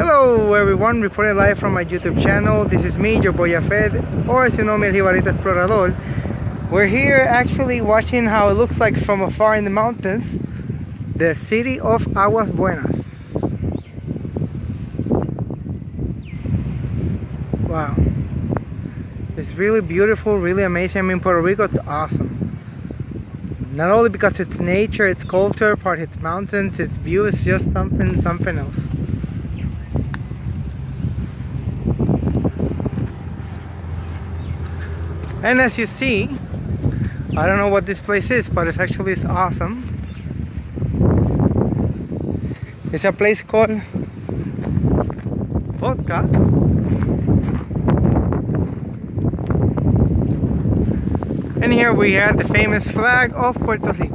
Hello everyone, reporting live from my YouTube channel. This is me, your boy Afed, or as you know me, El Jibarito Explorador. We're here actually watching how it looks like from afar in the mountains. The city of Aguas Buenas. Wow. It's really beautiful, really amazing. I mean, Puerto Rico, it's awesome. Not only because it's nature, it's culture, part its mountains, its view is just something, something else. And as you see, I don't know what this place is, but it's actually it's awesome. It's a place called Vokas. And here we have the famous flag of Puerto Rico.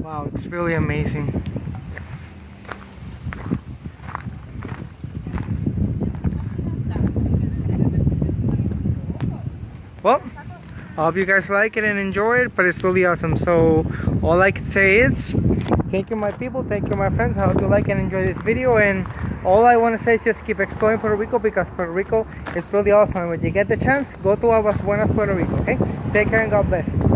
Wow, it's really amazing. Well, I hope you guys like it and enjoy it, but it's really awesome. So all I can say is thank you my people, thank you my friends. I hope you like and enjoy this video and all I want to say is just keep exploring Puerto Rico because Puerto Rico is really awesome. When you get the chance, go to Aguas Buenas, Puerto Rico, okay? Take care and God bless.